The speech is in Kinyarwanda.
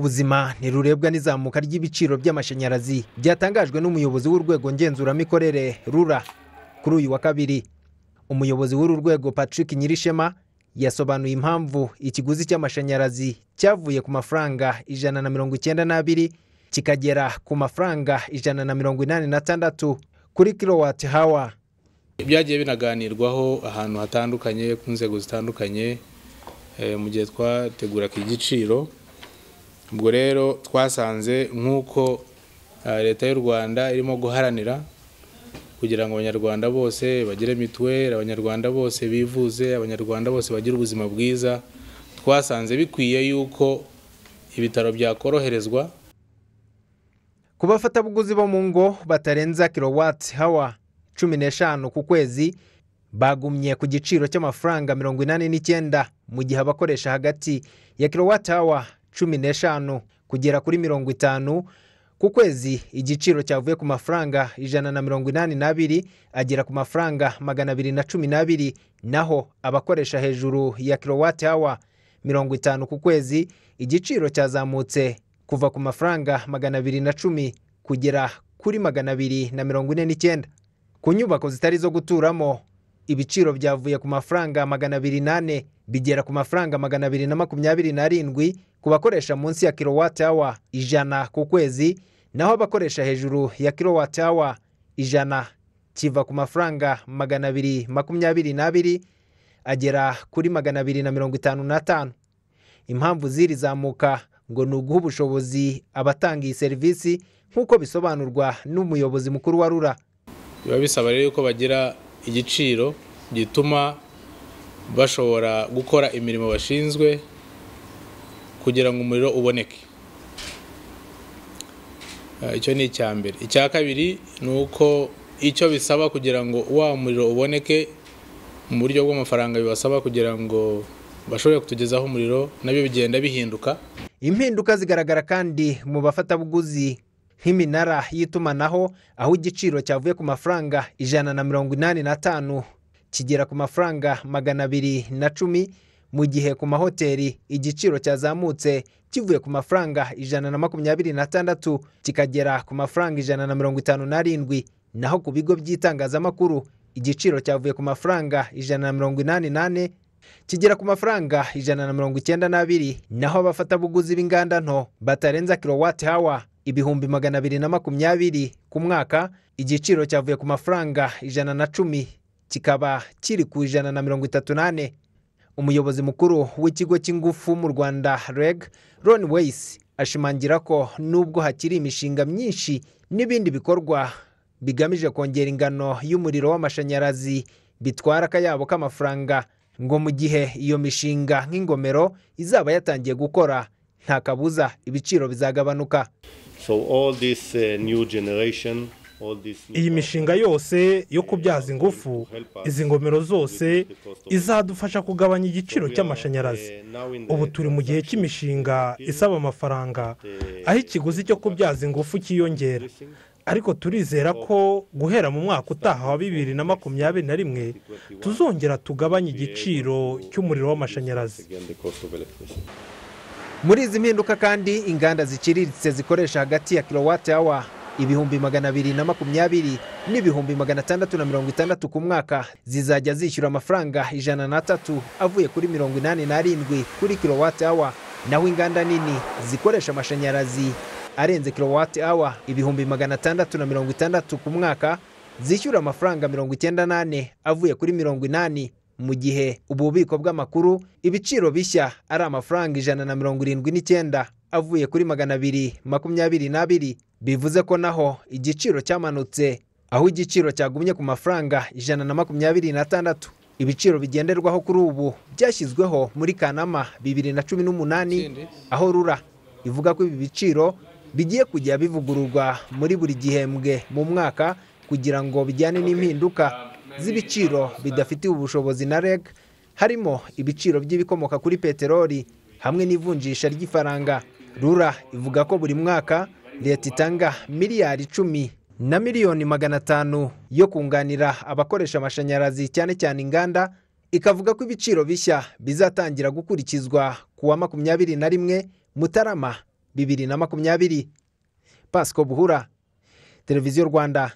ubuzima ntirurebwa n'izamuka ry'ibiciro by'amashanyarazi. Byatangajwe n'umuyobozi w'urwego ngenzuramikorere rura kuri uyu wa kabiri. Umuyobozi w'uru rwego patrick nyirishema yasobanuye impamvu ikiguzi cy'amashanyarazi cyavuye ku mafaranga ijana na mirongo icyenda n'abiri kikagera ku mafaranga ijana na mirongo inani n'atandatu kuri kilowati hawa byagiye binaganirwaho ahantu hatandukanye ku nzego zitandukanye mu gihe twateguraga igiciro. Ubwo rero twasanze nk'uko leta y'u rwanda irimo guharanira kugira ngo abanyarwanda bose bagire mituweli abanyarwanda bose bivuze abanyarwanda bose bagire ubuzima bwiza. Twasanze bikwiye yuko ibitaro byakoroherezwa. Ku bafatabuguzi bo mu ngo batarenza kilowati hawa cumi n'eshanu ku kwezi bagumye ku giciro cy'amafaranga mirongo inani n'icyenda mu gihe abakoresha hagati ya kilowati hawa cumi n'eshanu kugera kuri mirongo itanu ku kwezi. Igiciro cyavuye ku mafaranga ijana na mirongo inani n'abiri agera ku mafaranga magana abiri na cumi n'abiri naho abakoresha hejuru ya kilowati hawa mirongo itanu ku kwezi igiciro cyazamutse kuva ku mafaranga magana abiri na cumi kugera kuri magana abiri na mirongo ine n'icyenda. Ku nyubako zitari izo guturamo ibiciro byavuye ku mafaranga magana abiri n'ane bigera ku mafaranga magana abiri na makumyabiri n'arindwi ku bakoresha munsi ya kilowati hawa ijana ku kwezi naho abakoresha hejuru ya kilowati hawa ijana kiva ku mafaranga magana abiri makumyabiri n'abiri agera kuri magana abiri na mirongo itanu n'atanu. Impamvu z'iri zamuka ngo ni uguha ubushobozi abatanga iyi serivisi nk'uko bisobanurwa n'umuyobozi mukuru wa rura. Biba bisaba rero ko bagira igiciro gituma bashobora gukora imirimo bashinzwe kugira ngo umuriro uboneke. Icyo ni icya mbere. Icya kabiri ni uko icyo bisaba kugira ngo wa muriro uboneke mu buryo bw'amafaranga bibasaba kugira ngo bashobore kutugezaho umuriro na byo bigenda bihinduka. Impinduka zigaragara kandi mu bafatabuguzi nk'iminara y'itumanaho aho igiciro cyavuye ku mafaranga ijana na mirongo inani n'atanu kigera ku mafaranga magana abiri na cumi mu gihe ku mahoteli igiciro cyazamutse kivuye ku mafaranga ijana na makumyabiri n'atandatu kikagera ku mafaranga ijana na mirongo itanu n'arindwi. Naho ku bigo by'itangazamakuru igiciro cyavuye ku mafaranga ijana na mirongo inani n'ane kigera ku mafaranga ijana na mirongo icyenda n'abiri. Naho abafatabuguzi b'inganda nto batarenza kilowati hawa ibihumbi magana abiri na makumyabiri ku mwaka igiciro cyavuye ku mafaranga ijana na cumi. Kikaba kiri ku ijana na mirongo itatu n'ane. Umuyobozi mukuru w'ikigo cy'ingufu mu rwanda reg ron weyisi ashimangira ko nubwo hakiri imishinga myinshi n'ibindi bikorwa bigamije kongera ingano y'umuriro w'amashanyarazi bitwara akayabo k'amafaranga ngo mu gihe iyo mishinga nk'ingomero izaba yatangiye gukora nta kabuza ibiciro bizagabanuka. Iyi mishinga yose yo kubyaza ingufu izi ngomero zose izadufasha kugabanya igiciro cy'amashanyarazi. ubu turi mu gihe cy'imishinga isaba amafaranga aho ikiguzi cyo kubyaza ingufu cyiyongera. ariko turizera ko guhera mu mwaka utaha wa bibiri na makumyabiri na rimwe tuzongera tugabanye igiciro cy'umuriro w'amashanyarazi. muri izi mpinduka kandi inganda ziciriritse zikoresha hagati ya kilowati hawa ibihumbi magana abiri na makumyabiri n'ibihumbi magana atandatu na mirongo itandatu ku mwaka. Zizajya zishyura amafaranga ijana n'atatu avuye kuri mirongo inani n'arindwi kuri kilowati hawa naho inganda nini zikoresha amashanyarazi arenze kilowati hawa ibihumbi magana atandatu na mirongo itandatu ku mwaka zishyura amafaranga mirongo icyenda n'ane avuye kuri mirongo inani mu gihe ububiko bw'amakuru ibiciro bishya ari amafaranga ijana na mirongo irindwi n'icyenda avuye kuri magana abiri makumyabiri n'abiri bivuze ko naho igiciro cyamanutse aho igiciro cyagumye ku mafaranga ijana na makumyabiri n'atandatu. Ibiciro bigenderwaho kuri ubu byashyizweho muri kanama bibiri na cumi n'umunani aho rura ivuga ko ibi biciro bigiye kujya bivugururwa muri buri gihembwe mu mwaka kugira ngo bijyane n'impinduka. Z'ibiciro bidafitiwe ubushobozi na reg harimo ibiciro by'ibikomoka kuri peteroli hamwe n'ivunjisha ry'ifaranga. Rura ivuga ko buri mwaka leta itanga miliyari icumi na miliyoni magana atanu yo kunganira abakoresha amashanyarazi cyane cyane inganda ikavuga ko ibiciro bishya bizatangira gukurikizwa ku wa makumyabiri na rimwe mutarama bibiri na makumyabiri. Pasiko buhura televiziyo rwanda.